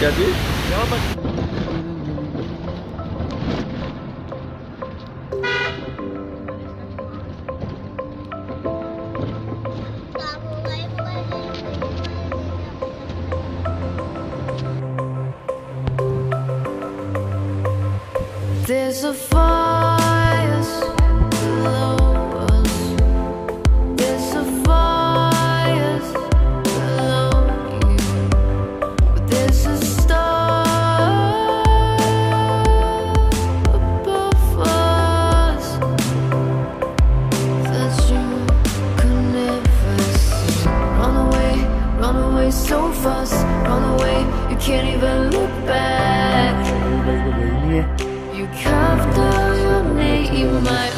क्या जी There's a fire away so fast Run away, you can't even look back. You carved out your name in my